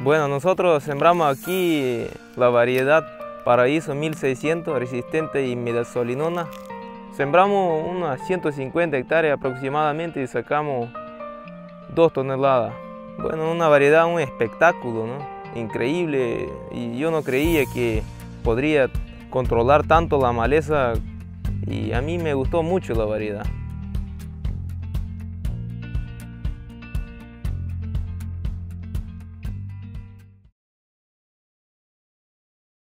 Bueno, nosotros sembramos aquí la variedad Paraíso 1600, resistente y midazolinona. Sembramos unas 150 hectáreas aproximadamente y sacamos 2 toneladas. Bueno, una variedad, un espectáculo, ¿no? Increíble. Y yo no creía que podría controlar tanto la maleza y a mí me gustó mucho la variedad.